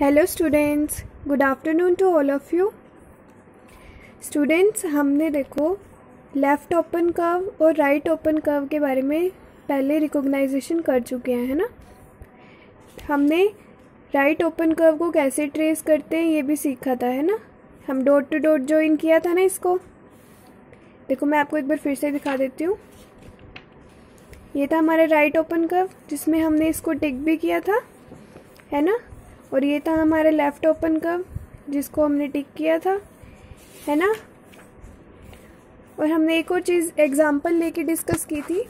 Hello students good afternoon to all of you students हमने देखो left open curve और right open curve के बारे में पहले रिकॉग्नाइजेशन कर चुके हैं, है ना? हमने राइट ओपन कर्व को कैसे ट्रेस करते हैं, ये भी सीखा था, है ना? हम डॉट टू डॉट ज्वाइन किया था ना इसको। देखो, मैं आपको एक बार फिर से दिखा देती हूँ। ये था हमारा राइट ओपन कर्व जिसमें हमने इसको टिक भी किया था, है ना? और ये था हमारा लेफ़्ट ओपन कर्व जिसको हमने टिक किया था, है ना? और हमने एक और चीज़ एग्ज़ाम्पल लेके डिस्कस की थी,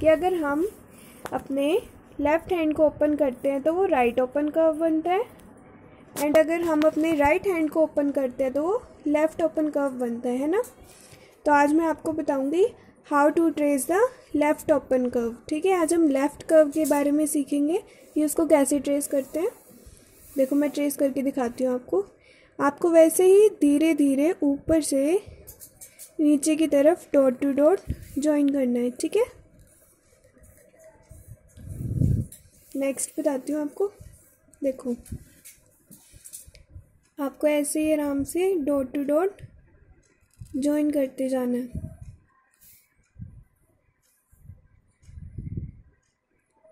कि अगर हम अपने लेफ़्ट हैंड को ओपन करते हैं तो वो राइट ओपन कर्व बनता है एंड अगर हम अपने राइट हैंड को ओपन करते हैं तो वो लेफ़्ट ओपन कर्व बनता है ना? तो आज मैं आपको बताऊँगी how to trace the left open curve ठीक है? आज हम लेफ़्ट कर्व के बारे में सीखेंगे, कि उसको कैसे ट्रेस करते हैं। देखो, मैं ट्रेस करके दिखाती हूँ आपको। आपको वैसे ही धीरे धीरे ऊपर से नीचे की तरफ़ डॉट टू डॉट ज्वाइन करना है, ठीक है? नेक्स्ट बताती हूँ आपको। देखो, आपको ऐसे ही आराम से डॉट टू डॉट ज्वाइन करते जाना है।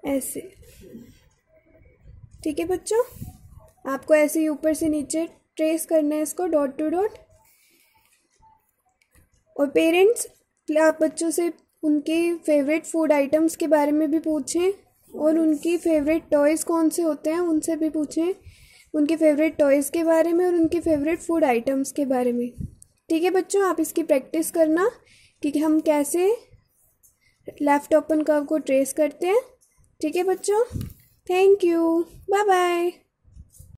ऐसे। ठीक है बच्चों? आपको ऐसे ही ऊपर से नीचे ट्रेस करना है इसको डॉट टू डॉट और पेरेंट्स आप बच्चों से उनके फेवरेट फ़ूड आइटम्स के बारे में भी पूछें और उनकी फेवरेट टॉयज़ कौन से होते हैं उनसे भी पूछें उनके फेवरेट टॉयज़ के बारे में और उनके फेवरेट फ़ूड आइटम्स के बारे में। ठीक है बच्चों, आप इसकी प्रैक्टिस करना कि हम कैसे लेफ़्ट ओपन कर्व को ट्रेस करते हैं। ठीक है बच्चों थैंक यू बाय बाय